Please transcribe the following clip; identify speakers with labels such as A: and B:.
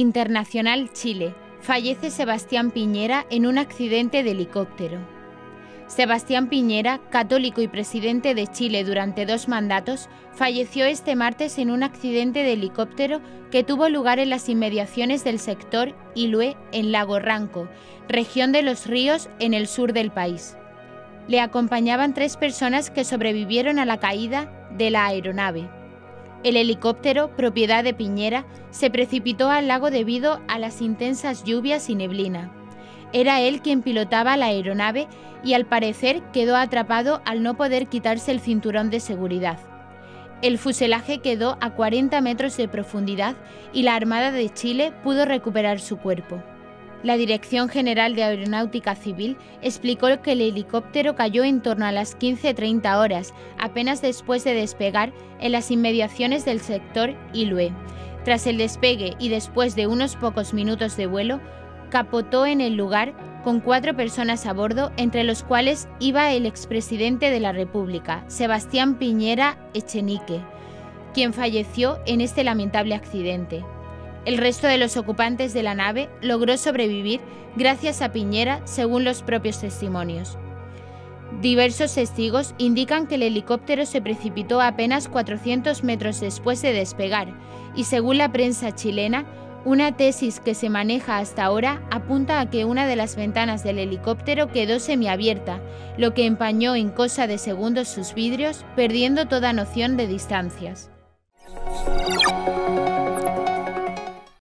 A: Internacional Chile. Fallece Sebastián Piñera en un accidente de helicóptero. Sebastián Piñera, católico y presidente de Chile durante dos mandatos, falleció este martes en un accidente de helicóptero que tuvo lugar en las inmediaciones del sector Ilue en Lago Ranco, región de los ríos en el sur del país. Le acompañaban tres personas que sobrevivieron a la caída de la aeronave. El helicóptero, propiedad de Piñera, se precipitó al lago debido a las intensas lluvias y neblina. Era él quien pilotaba la aeronave y al parecer quedó atrapado al no poder quitarse el cinturón de seguridad. El fuselaje quedó a 40 metros de profundidad y la Armada de Chile pudo recuperar su cuerpo. La Dirección General de Aeronáutica Civil explicó que el helicóptero cayó en torno a las 15.30 horas, apenas después de despegar en las inmediaciones del sector Ilue. Tras el despegue y después de unos pocos minutos de vuelo, capotó en el lugar con cuatro personas a bordo, entre los cuales iba el expresidente de la República, Sebastián Piñera Echenique, quien falleció en este lamentable accidente. El resto de los ocupantes de la nave logró sobrevivir gracias a Piñera, según los propios testimonios. Diversos testigos indican que el helicóptero se precipitó apenas 400 metros después de despegar y según la prensa chilena, una tesis que se maneja hasta ahora apunta a que una de las ventanas del helicóptero quedó semiabierta, lo que empañó en cosa de segundos sus vidrios, perdiendo toda noción de distancias.